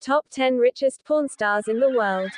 Top 10 richest porn stars in the world.